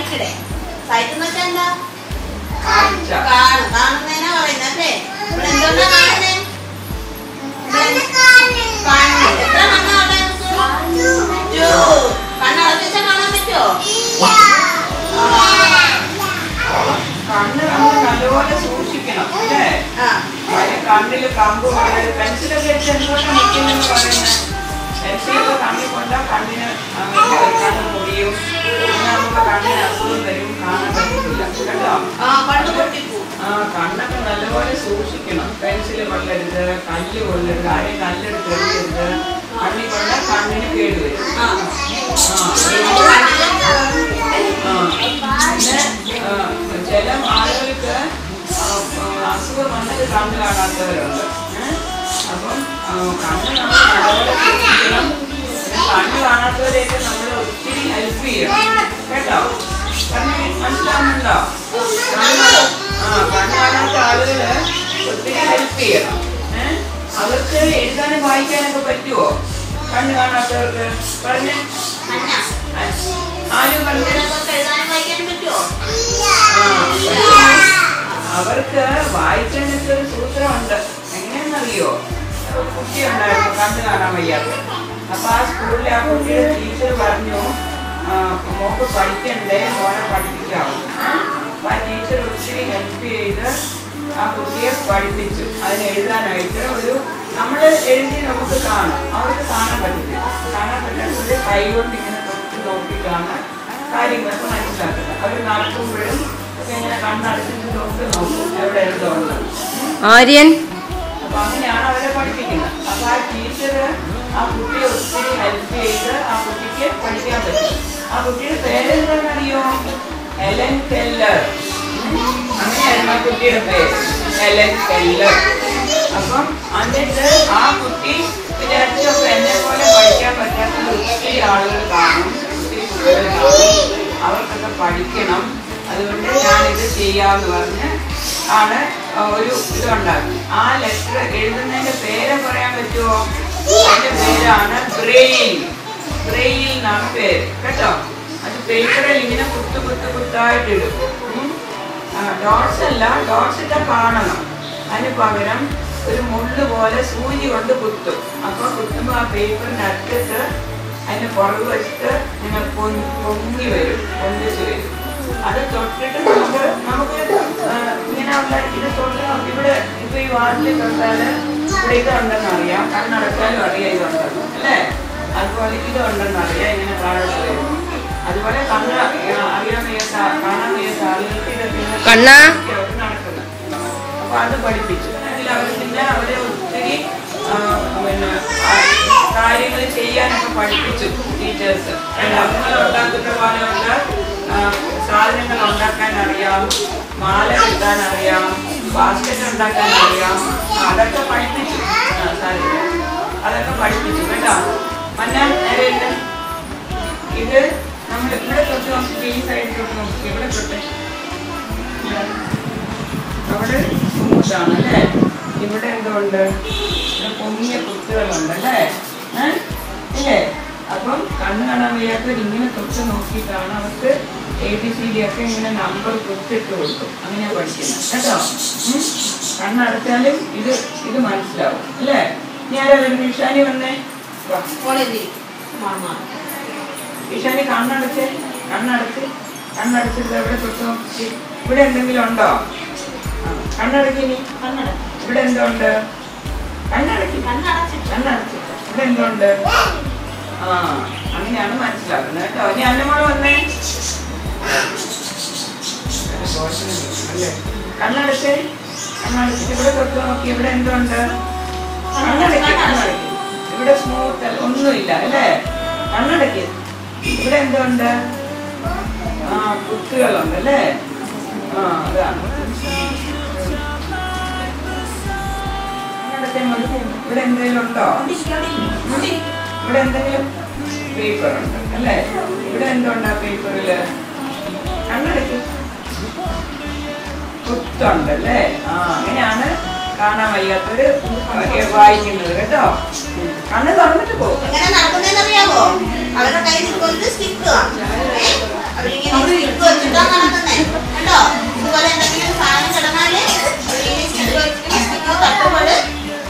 സൈറ്റിടെ site എന്ന് വെച്ചാൽ എന്താ? കാഴ്ച കാണും. കാണുന്നതിനാ പറയുന്നത് അല്ലേ? ഇവിടെ എന്തോന്നാ കാണുന്നേ? കണ്ണ് കാണില്ല. കണ്ണ്. എത്ര വെച്ചാൽ കാണാൻ പറ്റുമോ കണ്ണ് നല്ലപോലെ സൂക്ഷിക്കണം അല്ലേ? കണ്ണിൽ കമ്പ് പെൻസിലൊക്കെ വെച്ച് എന്തുകൊണ്ടാണ് നിൽക്കുന്നെന്ന് പറയുന്നത്? പെൻസിലൊക്കെ കണ്ണിൽ കൊള്ളരുത് കല്ല് കൊള്ളരുത് ആരെയും കല്ലെടുത്ത് എറിയരുത് കണ്ണിൽ കൊണ്ടാൽ കണ്ണിന് കേട് വരും ആ ആ ആ. പിന്നെ ആ, ചില ആളുകൾക്ക് ആ, ആ, അസുഖം വന്നിട്ട് കണ്ണ് കാണാത്തവരുണ്ട് ഏ? അപ്പം ആ, കണ്ണ് നമ്മൾ നല്ലപോലെ സൂക്ഷിക്കണം പിന്നെ കണ്ണ് കാണാത്തവരെയൊക്കെ നമ്മൾ ഒത്തിരി ഹെൽപ്പ് ചെയ്യണം. കേട്ടോ? കണ്ണ് മനസ്സിലാവുന്നുണ്ടോ? കണ്ണ് ആ കണ്ണ് കാണാത്ത ആളുകൾ ഒത്തിരി ഹെൽപ്പ് ചെയ്യണം. ഏ? അവർക്ക് എഴുതാനും വായിക്കാനൊക്കെ പറ്റുമോ കണ്ണു കാണാത്തവർക്ക്. പറഞ്ഞേ. ആരും പറഞ്ഞു. അവർക്ക് വായിക്കാനൊക്കെ ഒരു സൂത്രമുണ്ട്. എങ്ങനെയെന്നറിയോ? കുട്ടി ഉണ്ടായിരുന്നു കണ്ണു കാണാൻ വയ്യാത്ത അപ്പൊ ആ സ്കൂളിലെ ആ കുട്ടിയുടെ ടീച്ചർ പറഞ്ഞു മോക്ക് പഠിക്കണ്ടേ മോനെ പഠിപ്പിക്കാവും. അപ്പൊ ആ ടീച്ചർ ഒത്തിരി ഹെൽപ്പ് ചെയ്ത് ആ കുട്ടിയെ പഠിപ്പിച്ചു. അതിന് എഴുതാനായിട്ട് ഒരു നമ്മൾ എഴുതി നമുക്ക് കാണാം. അവർക്ക് കാണാൻ പറ്റില്ല. കാണാൻ പറ്റില്ല. കൈ കൊണ്ട് ഇങ്ങനെ തൊട്ട് കാണാൻ കാര്യങ്ങളൊക്കെ മനസ്സിലാക്കുക അവർ നടക്കുമ്പോഴും ഇങ്ങനെ കണ്ണടച്ചിട്ട് തൊട്ട് നോക്കും എവിടെ എഴുതുന്നത് ആര്യൻ? അപ്പൊ അങ്ങനെയാണ് അവരെ പഠിപ്പിക്കുന്നത്. അപ്പൊ ആ ടീച്ചർ ആ കുട്ടിയെ ഒത്തിരി ഹെൽപ്പ് ചെയ്ത് ആ കുട്ടിക്ക് പഠിക്കാൻ പറ്റും. ആ കുട്ടിയുടെ പേരെന്താണെന്നറിയോ? എലൻ ടെല്ലർ ആ കുട്ടിയുടെ പേര്. എലൻ കെല്ലർ അപ്പം എന്നിട്ട് ആ കുട്ടി വിചാരിച്ചപ്പോ എന്നെ പോലെ പഠിക്കാൻ പറ്റാത്ത ഒത്തിരി ആളുകൾ കാണും. ഒത്തിരി കുട്ടികൾ കാണും. അവർക്കൊക്കെ പഠിക്കണം. അതുകൊണ്ട് ഞാനിത് ചെയ്യാമെന്ന് പറഞ്ഞ് ആണ് ഒരു ഇതുണ്ടാക്കി. ആ ലെറ്റർ എഴുതുന്നതിന്റെ പേര് പറയാൻ പറ്റുമോ? അതിന്റെ പേരാണ് ബ്രെയിൽ ബ്രെയിൽ എന്നാണ് പേര്. കേട്ടോ? അത് പേപ്പറിൽ ഇങ്ങനെ കുത്തു കുത്തു കുത്തായിട്ട് ഇടും ഡോട്ട്സ് അല്ല ഡോട്ട്സ് ഇട്ടാ കാണണം. അതിന് പകരം ഒരു മുള്ളു പോലെ സൂചി കൊണ്ട് കുത്തും. അപ്പോൾ കുത്തുമ്പോൾ ആ പേപ്പറിന്റെ അറ്റത്ത് അതിന് പുറകു വെച്ചിട്ട് നിങ്ങൾ പൊങ്ങി വരും പൊന്തിച്ച് വരും. അത് തൊട്ടിട്ട് നമുക്ക് നമുക്ക് ഇങ്ങനെയുള്ള ഇത് തൊട്ട് ഇവിടെ ഇപ്പൊ ഈ വാതിൽ തൊട്ടാൽ ഇവിടെ ഇതുണ്ടെന്ന് അറിയാം. കണ്ണടച്ചാലും അറിയാം ഇതുണ്ടെന്ന് അല്ലേ? അതുപോലെ ഇതുണ്ടെന്ന് അറിയാം ഇങ്ങനെ കാണാൻ അതുപോലെ കണ്ണ് അറിയാൻ കാണാൻ വയ്യാത്ത ആളുകൾക്ക് കണ്ണാ? അത് പഠിപ്പിച്ചു. പിന്നെ അവരെ ഒത്തിരി പിന്നെ കാര്യങ്ങൾ ചെയ്യാനൊക്കെ പഠിപ്പിച്ചു ടീച്ചേഴ്സ്. നമ്മൾ ഉണ്ടാക്കുന്ന പോലെയുള്ള അറിയാം മാല കിട്ടാൻ അറിയാം ബാസ്ക്കറ്റ് ഉണ്ടാക്കാൻ അറിയാം. അതൊക്കെ പഠിപ്പിച്ചു. അതൊക്കെ പഠിപ്പിച്ചു കേട്ടോ? നേരെ ഇത്. നമ്മൾ ഇവിടെ തൊട്ട് നോക്കി ഈ സൈഡിൽ തൊട്ട് നോക്കി ഇവിടെ തൊട്ട്. അവിടെ സ്മൂത്താണ് അല്ലേ ഇവിടെ എന്തുകൊണ്ട് ഇവിടെ പൊങ്ങിയ കുത്തുകളുണ്ട് അല്ലേ? ഇല്ലേ? അപ്പം കണ്ണ് കാണാൻ വയ്യാത്തവർ ഇങ്ങനെ തൊട്ട് നോക്കിയിട്ടാണ് അവർക്ക് എ ബി സി ഡി ഒക്കെ ഇങ്ങനെ നമ്പർ കുത്തിട്ട് കൊടുക്കും. അങ്ങനെ പഠിക്കുന്നത്. കേട്ടോ. കണ്ണടച്ചാലും ഇത് ഇത് മനസ്സിലാവും. അല്ലേ? ഞാൻ വരുന്ന? ഇഷാനി വന്നേ ഇഷാനി കണ്ണടച്ച് കണ്ണടച്ച് കണ്ണടച്ചിട്ട് എവിടെ തൊട്ട് നോക്കി ഇവിടെ എന്തെങ്കിലും ഉണ്ടോ? ആ, കണ്ണടക്കി നീ കണ്ണട. ഇവിടെ എന്തുണ്ട്? കണ്ണടക്കി. കണ്ണടച്ചിട്ട്. കണ്ണടച്ച് ഇവിടെ എന്തുണ്ട്? ആ അങ്ങനെയാണ് മനസ്സിലാക്കുന്നത് കേട്ടോ. ഇനി അന്നമോൾ വന്നേ? കണ്ണടച്ച്. കണ്ണടച്ചിട്ട് ഇവിടെ തൊട്ട് നോക്കി. ഇവിടെ എന്തുണ്ട്? കണ്ണടക്കി കണ്ണടക്കി. ഇവിടെ സ്മൂത്ത് ഒന്നുമില്ല അല്ലേ? കണ്ണടക്കി. ഇവിടെ എന്തുണ്ട്? ആ കുത്തുകളുണ്ട് അല്ലേ? ആ അതാണ്. ഇവിടെ എന്തെങ്കിലും ഉണ്ടോ ഇവിടെ എന്തെങ്കിലും പേപ്പർ ഉണ്ട് അല്ലേ? ഇവിടെ എന്തുണ്ട് ആ പേപ്പറിൽ കണ്ണടക്കി കുത്തുണ്ടല്ലേ? ആ അങ്ങനെയാണ് കാണാൻ വയ്യാത്തൊരു വായിക്കുന്നത് കേട്ടോ. കണ്ണ് തുറന്നിട്ട് പോകും അവരുടെ കയ്യിൽ ഒരു സ്റ്റിക്ക് അവരിങ്ങനെ സ്റ്റിക്ക് വെച്ചിട്ടാ നടക്കുന്നേ. കണ്ടോ ഇതുപോലെ എന്തെങ്കിലും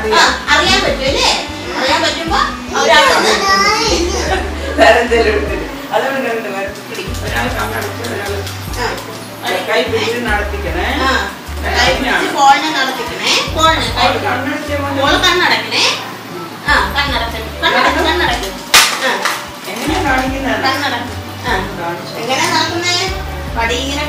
അറിയാൻ പറ്റും അല്ലേ? അറിയാൻ പറ്റുമ്പോ പിടിച്ച് നടത്തിക്കണേ. നടത്തിക്കണേ. കണ്ണടക്കണേ. ആ കണ്ണടച്ചു. കണ്ണടച്ചു ആ. എങ്ങനെ കാണിക്കുന്നതാണ് കണ്ണടച്ചു ആ. കാണിച്ചു. എങ്ങനെ നടക്കുന്നേ? പടി ഇങ്ങനെ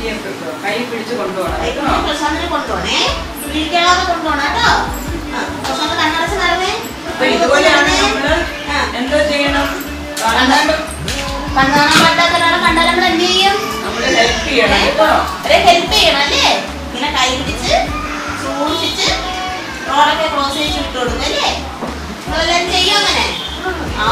പ്രശാന്ത് പിടിച്ച് കൊണ്ടുപോകണം അപ്പൊ ഇതുപോലെയാണ് നമ്മൾ. എന്തോ ചെയ്യണം. കാണാണ്ട് കണ്ണാണാൻ പറ്റാത്ത ഒരാളെ കണ്ടാൽ നമ്മൾ എന്ത് ചെയ്യും? നമ്മൾ ഹെൽപ്പ് ചെയ്യണം കേട്ടോ. ഹെൽപ്പ് ചെയ്യണം അല്ലേ? ഇങ്ങനെ കൈ പിടിച്ച് സൂക്ഷിച്ച് റോഡൊക്കെ ക്രോസ് ചെയ്ത് കൊടുക്കും അല്ലേ? നിങ്ങളെല്ലാം ചെയ്യും അങ്ങനെ? ആ.